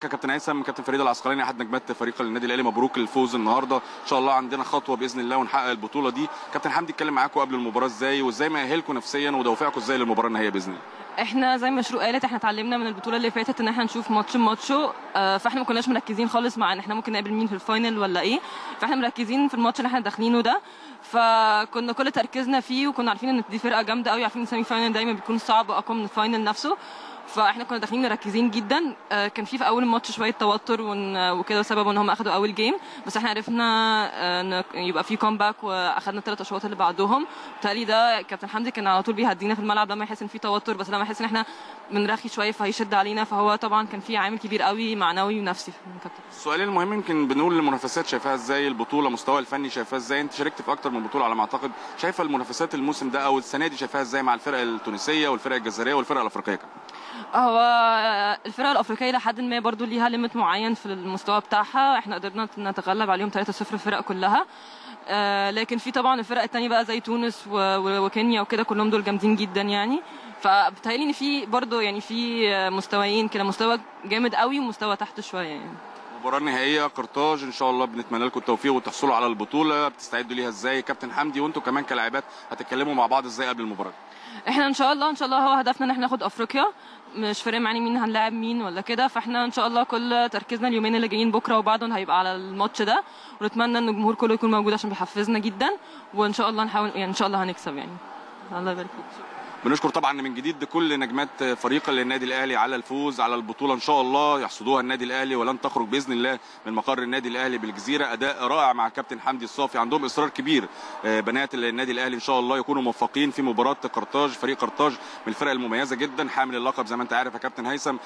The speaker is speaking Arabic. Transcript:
كابتن هيثم كابتن فريدة العسقلاني أحد نجمات فريق النادي الأهلي. مبروك الفوز النهارده. إن شاء الله عندنا خطوة بإذن الله ونحقق البطولة دي. كابتن حمدي اتكلم معاكم قبل المباراة إزاي؟ وإزاي مأهلكم نفسيا ودوافعكم إزاي للمباراة النهائية بإذن الله؟ إحنا زي ما شروق قالت إحنا اتعلمنا من البطولة اللي فاتت إن إحنا نشوف ماتش ماتش آه، فإحنا ما كناش مركزين خالص مع ان إحنا ممكن نقابل مين في ال final ولا إيه. فإحنا مركزين في الماتش اللي إحنا داخلينه ده. فكنا كل تركيزنا فيه وكنا عارفين إن دي فرقة جامدة قوي عارفين ال semi final دايما بيكون صعب واقوى من ال final نفسه. فاحنا كنا داخلين مركزين جدا. آه، كان في في أول الماتش شوية توتر وكده سببه إن هم أخدوا أول game بس إحنا عرفنا آه، يبقى في comeback وأخدنا الثلاث أشواط اللي بعدهم. بالتالي ده كابتن حمدي كان على طول بيهدينا في الملعب لما يحس إن في توتر. بس لما يحس إن إحنا بنرخي شوية فهيشد علينا. فهو طبعا كان في عامل كبير قوي معنوي ونفسي. في الكابتن السؤال المهم يمكن بنقول المنافسات شايفاها إزاي؟ البطولة مستوى الفني شايفاها إزاي؟ أنت شاركت في أكتر من بطولة على ما أعتقد. شايفة المنافسات الموسم ده أو السنة دي شايفاها إزاي مع الفرق التونسية والفرق الجزائرية والفرق الأفريقية؟ هو الفرق الأفريقية لحد ما برضو ليها ليميت معين في المستوى بتاعها. إحنا قدرنا نتغلب عليهم 3-0 الفرق كلها. آه، لكن في طبعا الفرق التانية بقى زي تونس وكينيا وكده كلهم دول جامدين جدا يعني. فبتهيألي إن في برضو يعني في مستويين كده مستوى جامد قوي ومستوى تحت شوية يعني. المباراه النهائيه قرطاج إن شاء الله بنتمنى لكم التوفيق وتحصلوا على البطولة. بتستعدوا ليها إزاي؟ كابتن حمدي وأنتم كمان كلاعبات هتتكلموا مع بعض إزاي قبل المباراة؟ إحنا إن شاء الله إن شاء الله هو هدفنا إن إحنا ناخد أفريقيا. مش فارق معانا مين هنلاعب مين ولا كده فاحنا إن شاء الله كل تركيزنا اليومين اللي جايين بكرة وبعده هيبقى على الماتش ده. ونتمنى إن الجمهور كله يكون موجود عشان بيحفزنا جدا وإن شاء الله نحاول يعني إن شاء الله هنكسب يعني. الله يبارك فيك. بنشكر طبعا من جديد كل نجمات فريق النادي الأهلي على الفوز على البطولة إن شاء الله. يحصدوها النادي الأهلي ولن تخرج بإذن الله من مقر النادي الأهلي بالجزيرة. أداء رائع مع كابتن حمدي الصافي. عندهم إصرار كبير آه، بنات النادي الأهلي إن شاء الله يكونوا موفقين في مباراة قرطاج فريق قرطاج من الفرق المميزة جدا حامل اللقب زي ما أنت عارف يا كابتن هيثم.